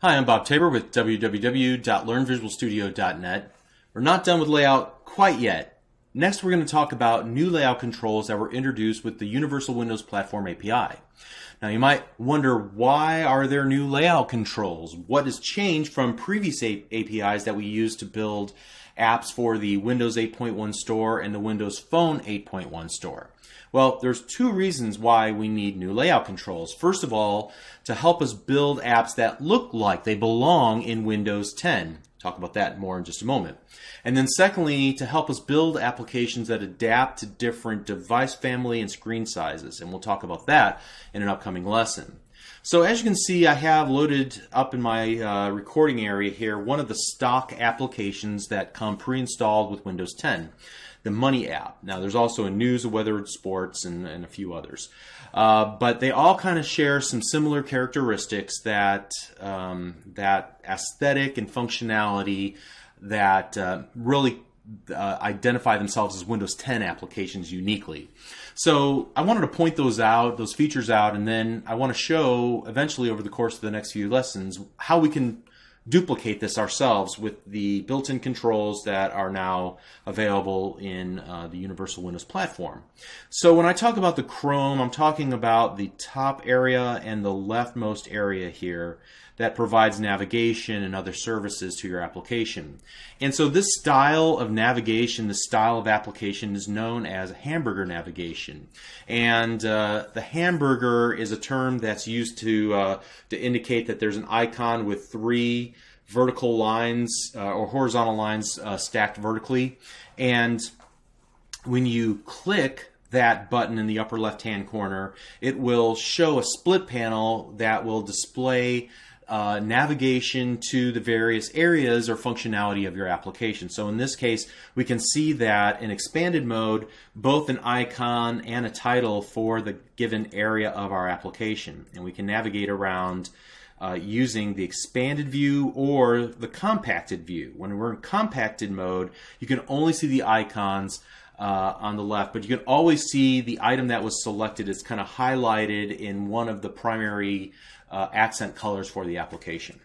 Hi, I'm Bob Tabor with www.learnvisualstudio.net. We're not done with layout quite yet. Next, we're going to talk about new layout controls that were introduced with the Universal Windows Platform API. Now, you might wonder why are there new layout controls? What has changed from previous APIs that we used to build apps for the Windows 8.1 store and the Windows Phone 8.1 store? Well, there's two reasons why we need new layout controls. First of all, to help us build apps that look like they belong in Windows 10. Talk about that more in just a moment. And then secondly, to help us build applications that adapt to different device family and screen sizes. And we'll talk about that in an upcoming lesson. So as you can see, I have loaded up in my uh, recording area here one of the stock applications that come pre-installed with Windows 10 the Money app. Now, there's also a news, weather, sports, and, and a few others. Uh, but they all kind of share some similar characteristics that um, that aesthetic and functionality that uh, really uh, identify themselves as Windows 10 applications uniquely. So I wanted to point those out, those features out, and then I want to show eventually over the course of the next few lessons how we can duplicate this ourselves with the built-in controls that are now available in uh, the Universal Windows platform. So when I talk about the Chrome, I'm talking about the top area and the leftmost area here that provides navigation and other services to your application. And so this style of navigation, this style of application is known as hamburger navigation. And uh, the hamburger is a term that's used to, uh, to indicate that there's an icon with three vertical lines uh, or horizontal lines uh, stacked vertically. And when you click that button in the upper left hand corner, it will show a split panel that will display uh, navigation to the various areas or functionality of your application. So in this case, we can see that in expanded mode, both an icon and a title for the given area of our application. And we can navigate around uh, using the expanded view or the compacted view. When we're in compacted mode, you can only see the icons uh, on the left, but you can always see the item that was selected is kind of highlighted in one of the primary uh, accent colors for the application.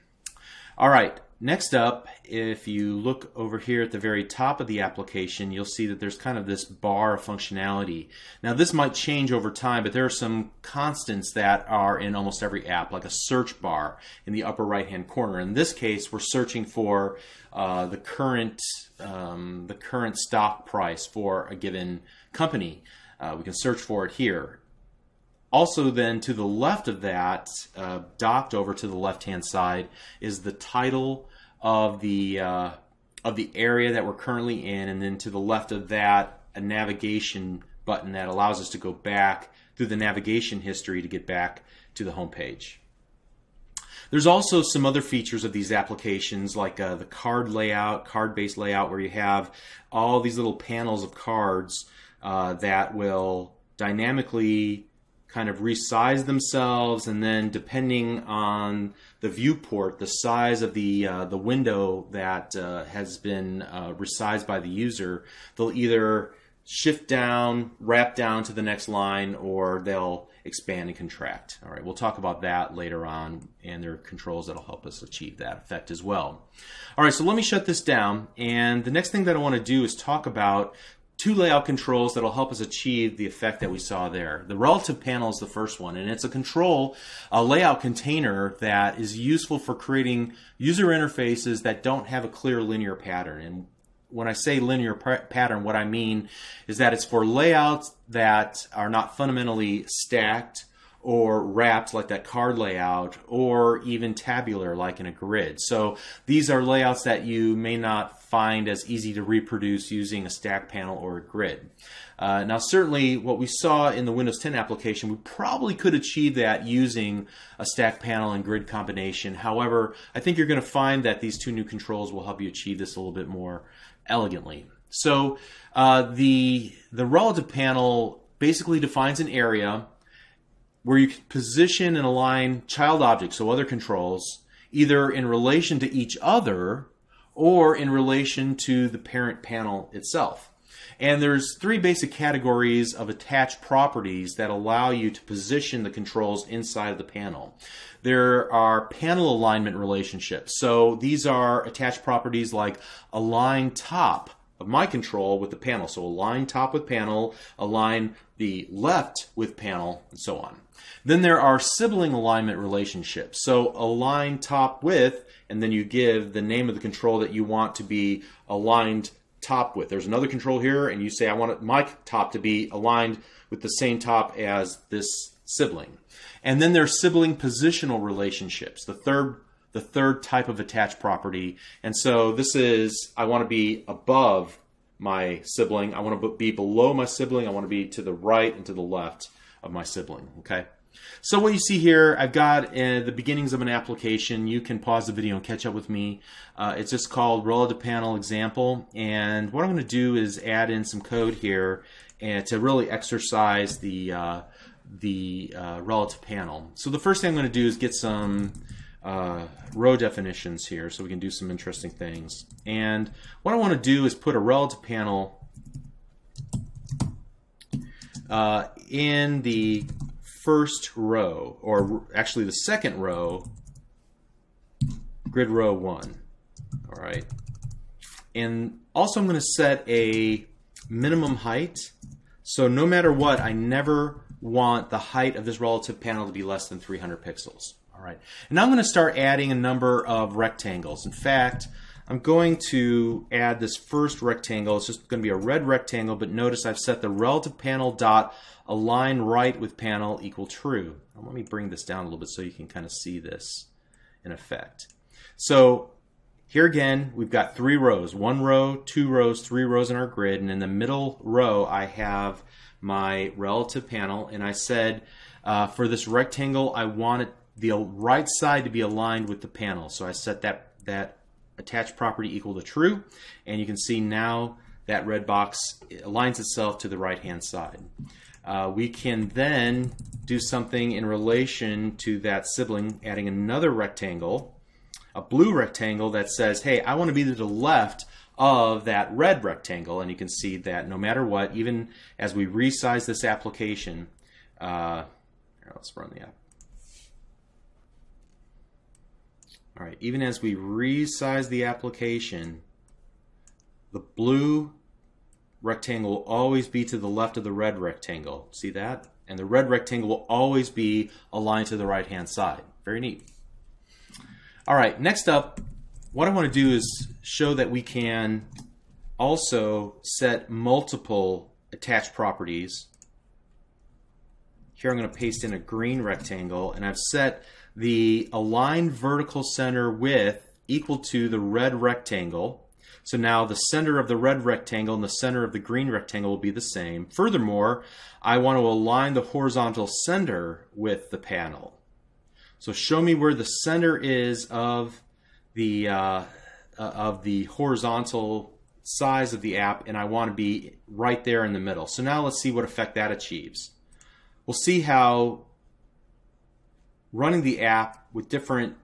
All right, next up, if you look over here at the very top of the application, you'll see that there's kind of this bar of functionality. Now, this might change over time, but there are some constants that are in almost every app, like a search bar in the upper right-hand corner. In this case, we're searching for uh, the current um, the current stock price for a given company. Uh, we can search for it here. Also, then to the left of that, uh, docked over to the left-hand side, is the title of the uh, of the area that we're currently in, and then to the left of that, a navigation button that allows us to go back through the navigation history to get back to the home page. There's also some other features of these applications like uh, the card layout, card-based layout, where you have all these little panels of cards uh, that will dynamically kind of resize themselves, and then depending on the viewport, the size of the uh, the window that uh, has been uh, resized by the user, they'll either shift down, wrap down to the next line, or they'll expand and contract. All right, we'll talk about that later on, and there are controls that'll help us achieve that effect as well. All right, so let me shut this down, and the next thing that I want to do is talk about two layout controls that'll help us achieve the effect that we saw there. The relative panel is the first one, and it's a control, a layout container that is useful for creating user interfaces that don't have a clear linear pattern. And when I say linear pattern, what I mean is that it's for layouts that are not fundamentally stacked or wrapped like that card layout or even tabular like in a grid. So these are layouts that you may not find as easy to reproduce using a stack panel or a grid. Uh, now certainly what we saw in the Windows 10 application, we probably could achieve that using a stack panel and grid combination. However, I think you're going to find that these two new controls will help you achieve this a little bit more elegantly. So uh, the, the relative panel basically defines an area where you can position and align child objects, so other controls, either in relation to each other or in relation to the parent panel itself. And there's three basic categories of attached properties that allow you to position the controls inside of the panel. There are panel alignment relationships. So these are attached properties like align top of my control with the panel. So align top with panel, align the left with panel, and so on. Then there are sibling alignment relationships. So align top with, and then you give the name of the control that you want to be aligned top with. There's another control here, and you say, I want my top to be aligned with the same top as this sibling. And then there's sibling positional relationships, the third the third type of attached property. And so this is I want to be above my sibling. I want to be below my sibling. I want to be to the right and to the left of my sibling. Okay. So what you see here, I've got uh, the beginnings of an application. You can pause the video and catch up with me. Uh, it's just called relative panel example. And what I'm going to do is add in some code here and to really exercise the uh, the uh, relative panel. So the first thing I'm going to do is get some uh, row definitions here so we can do some interesting things. And what I want to do is put a relative panel uh, in the first row, or actually the second row, grid row one. All right. And also I'm going to set a minimum height. So no matter what, I never want the height of this relative panel to be less than 300 pixels. All right. And now I'm going to start adding a number of rectangles. In fact, I'm going to add this first rectangle. It's just going to be a red rectangle, but notice I've set the relative panel dot align right with panel equal true. Now let me bring this down a little bit so you can kind of see this in effect. So here again, we've got three rows. One row, two rows, three rows in our grid, and in the middle row I have my relative panel, and I said uh, for this rectangle I want it, the right side to be aligned with the panel. So I set that, that attached property equal to true, and you can see now that red box aligns itself to the right hand side. Uh, we can then do something in relation to that sibling, adding another rectangle, a blue rectangle that says, hey, I want to be to the left of that red rectangle. And you can see that no matter what, even as we resize this application, uh, let's run the app. All right, even as we resize the application, the blue rectangle will always be to the left of the red rectangle. See that? And the red rectangle will always be aligned to the right hand side. Very neat. All right, next up, what I want to do is show that we can also set multiple attached properties. Here I'm going to paste in a green rectangle, and I've set the align vertical center width equal to the red rectangle. So now the center of the red rectangle and the center of the green rectangle will be the same. Furthermore, I want to align the horizontal center with the panel. So show me where the center is of the uh, of the horizontal size of the app, and I want to be right there in the middle. So now let's see what effect that achieves. We'll see how running the app with different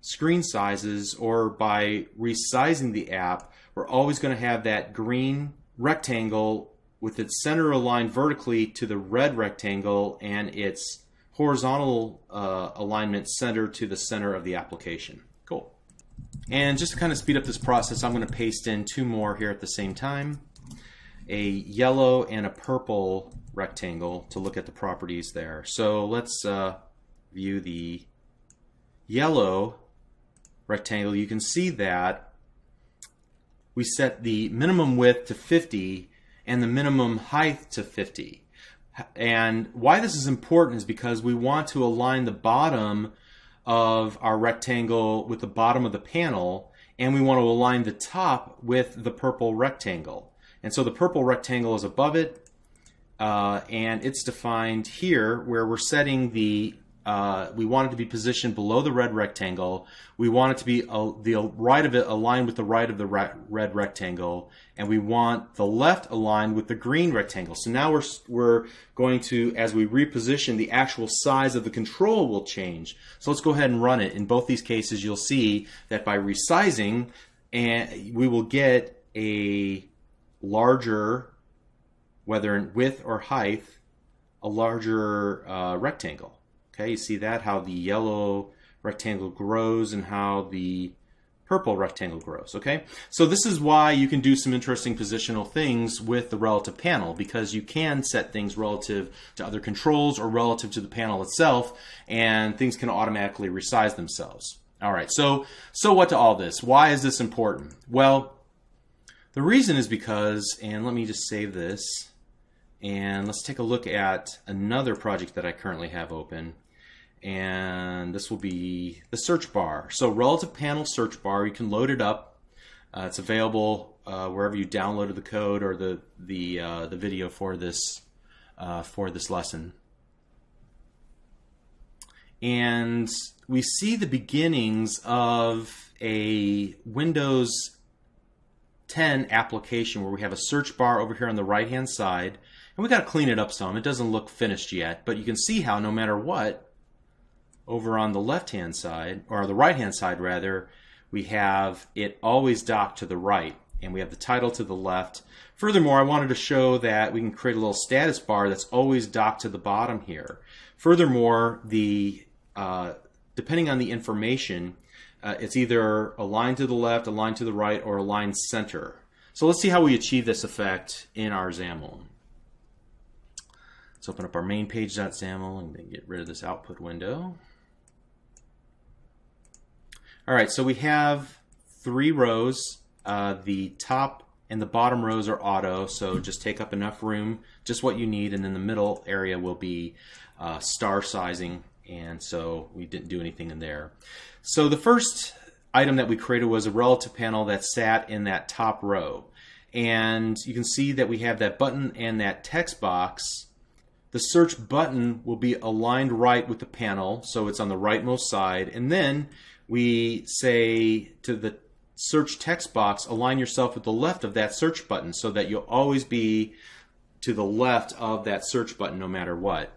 screen sizes or by resizing the app, we're always going to have that green rectangle with its center aligned vertically to the red rectangle and its horizontal uh, alignment center to the center of the application. Cool. And just to kind of speed up this process, I'm going to paste in two more here at the same time. A yellow and a purple rectangle to look at the properties there. So let's uh, view the yellow rectangle, you can see that we set the minimum width to 50 and the minimum height to 50. And why this is important is because we want to align the bottom of our rectangle with the bottom of the panel and we want to align the top with the purple rectangle. And so the purple rectangle is above it uh, and it's defined here where we're setting the uh, we want it to be positioned below the red rectangle. We want it to be uh, the right of it aligned with the right of the red rectangle, and we want the left aligned with the green rectangle. So now we're we're going to, as we reposition, the actual size of the control will change. So let's go ahead and run it. In both these cases, you'll see that by resizing, and we will get a larger, whether in width or height, a larger uh, rectangle. Okay, you see that how the yellow rectangle grows and how the purple rectangle grows, okay? So this is why you can do some interesting positional things with the relative panel because you can set things relative to other controls or relative to the panel itself and things can automatically resize themselves. All right, so so what to all this? Why is this important? Well, the reason is because, and let me just save this, and let's take a look at another project that I currently have open and this will be the search bar. So relative panel search bar, you can load it up. Uh, it's available uh, wherever you downloaded the code or the the uh, the video for this uh, for this lesson. And we see the beginnings of a Windows 10 application where we have a search bar over here on the right hand side and we got to clean it up some. It doesn't look finished yet, but you can see how no matter what, over on the left hand side, or the right hand side rather, we have it always docked to the right, and we have the title to the left. Furthermore, I wanted to show that we can create a little status bar that's always docked to the bottom here. Furthermore, the uh, depending on the information, uh, it's either aligned to the left, aligned to the right, or aligned center. So let's see how we achieve this effect in our XAML. Let's open up our main page.xaml and then get rid of this output window. All right, so we have three rows. Uh, the top and the bottom rows are auto, so just take up enough room, just what you need, and then the middle area will be uh, star sizing, and so we didn't do anything in there. So the first item that we created was a relative panel that sat in that top row. And you can see that we have that button and that text box. The search button will be aligned right with the panel, so it's on the rightmost side. And then we say to the search text box, align yourself with the left of that search button so that you'll always be to the left of that search button no matter what.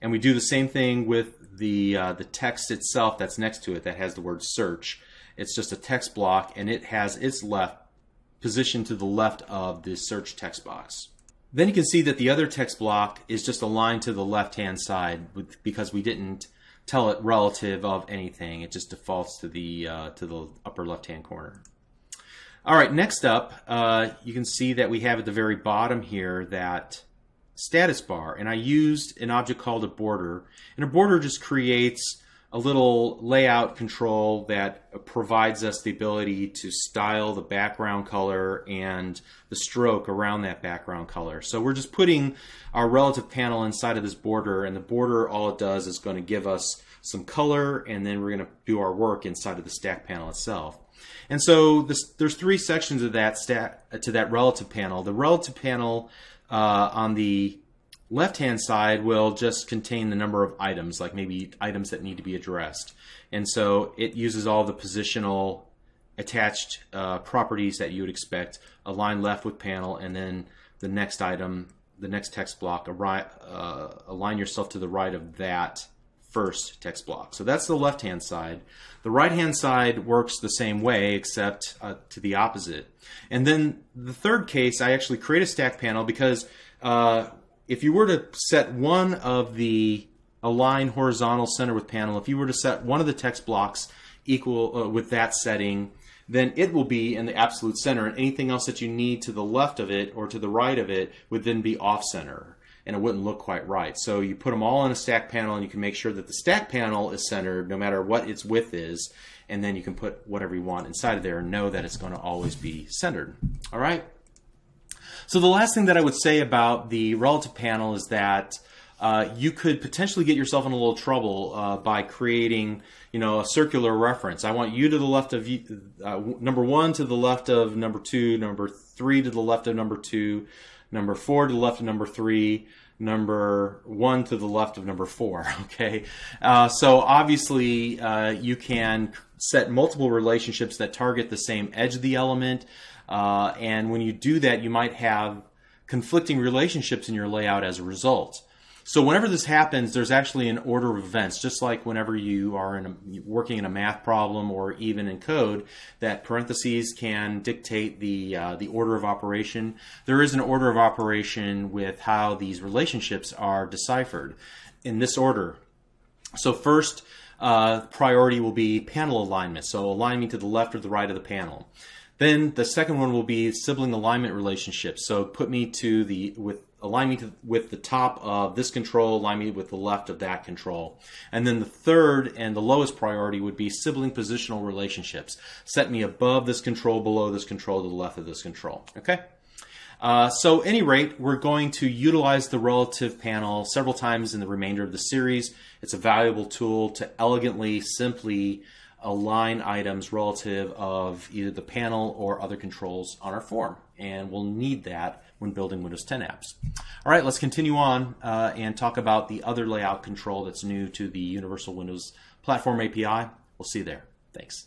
And we do the same thing with the uh, the text itself that's next to it that has the word search. It's just a text block and it has its left positioned to the left of the search text box. Then you can see that the other text block is just aligned to the left hand side with, because we didn't tell it relative of anything. It just defaults to the uh, to the upper left hand corner. All right, next up, uh, you can see that we have at the very bottom here that status bar, and I used an object called a border, and a border just creates a little layout control that provides us the ability to style the background color and the stroke around that background color. So we're just putting our relative panel inside of this border and the border all it does is going to give us some color and then we're going to do our work inside of the stack panel itself. And so this, there's three sections of that stack to that relative panel. The relative panel uh, on the left hand side will just contain the number of items, like maybe items that need to be addressed. And so it uses all the positional attached uh, properties that you would expect, align left with panel, and then the next item, the next text block, uh, align yourself to the right of that first text block. So that's the left hand side. The right hand side works the same way except uh, to the opposite. And then the third case, I actually create a stack panel because uh, if you were to set one of the align horizontal center with panel, if you were to set one of the text blocks equal uh, with that setting, then it will be in the absolute center, and anything else that you need to the left of it or to the right of it would then be off center, and it wouldn't look quite right. So you put them all in a stack panel, and you can make sure that the stack panel is centered no matter what its width is, and then you can put whatever you want inside of there and know that it's going to always be centered. All right. So the last thing that I would say about the relative panel is that uh, you could potentially get yourself in a little trouble uh, by creating, you know, a circular reference. I want you to the left of uh, number one to the left of number two, number three to the left of number two, number four to the left of number three, number one to the left of number four. Okay, uh, so obviously uh, you can set multiple relationships that target the same edge of the element. Uh, and when you do that, you might have conflicting relationships in your layout as a result. So whenever this happens, there's actually an order of events, just like whenever you are in a, working in a math problem or even in code, that parentheses can dictate the uh, the order of operation. There is an order of operation with how these relationships are deciphered in this order. So first, uh, priority will be panel alignment. So aligning to the left or the right of the panel. Then the second one will be sibling alignment relationships. So put me to the with align me to, with the top of this control, align me with the left of that control. And then the third and the lowest priority would be sibling positional relationships. Set me above this control, below this control, to the left of this control. Okay? Uh, so, any rate, we're going to utilize the relative panel several times in the remainder of the series. It's a valuable tool to elegantly, simply align items relative of either the panel or other controls on our form. And we'll need that when building Windows 10 apps. All right, let's continue on uh, and talk about the other layout control that's new to the Universal Windows Platform API. We'll see you there. Thanks.